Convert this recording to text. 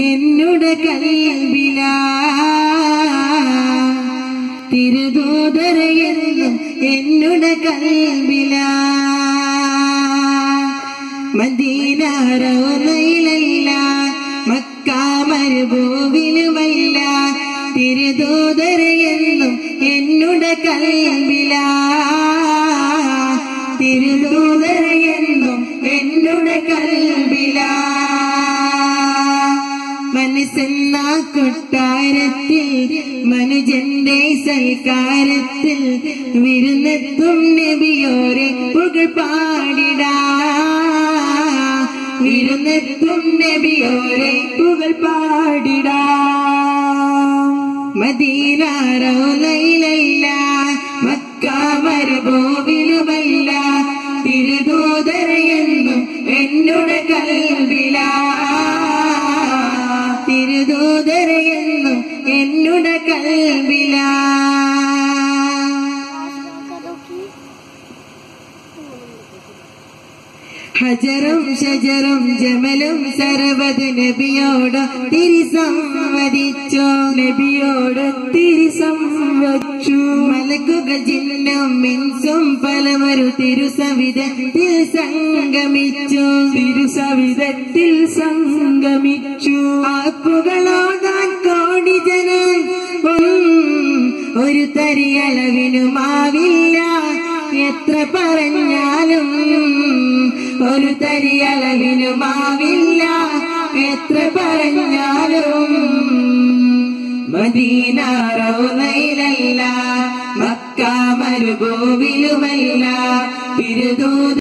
എന്നുടെ കൽബില തിരുദൂതരയെന്നും എന്നുടെ കൽബില മദീന മക്കാമരുഭൂവിലുമല്ല തിരുദൂതര എന്നും എന്നുടെ കൽബില തിരുദൂതരയെന്നും എന്നുടെ കൽബില മനസ്സെന്ന കൊട്ടാരത്തിൽ മനുജന്റെ സൽക്കാരത്തിൽ വിരുന്നെത്തും നബിയോരെ പുകൾ പാടിടാ വിരുന്നെത്തും നബിയോരെ പുകൾ പാടിടാ മദീന റൗനയിലല്ല മക്ക മരുഭൂവിലുമല്ല തിരുദൂതരയെന്നും എന്നുടെ കൽവില. തിരുദൂതരയെന്നും എന്നുടെ കൽവില ഹജറും ഷജറും ജമലും സർവത് നബിയോട് തിരിസംവദിച്ചു. നബിയോട് തിരിസംവച്ചു മലക്കുകൾ ജിന്നും മിൻസും പലവരു തിരുസവിധത്തിൽ സംഗമിച്ചു. തിരുസവിധത്തിൽ സംഗമിച്ചു. ആപ്പുകളോടാൻ കോടി ജനം ഒരു തരിയളവിനുമാവില്ല എത്ര പറഞ്ഞാലും ഒരു തരിയളവിനുമാവില്ല എത്ര പറഞ്ഞാലും മദീന റൗനയിലല്ല മക്ക മരുഭൂവിലുമല്ല തിരുദൂത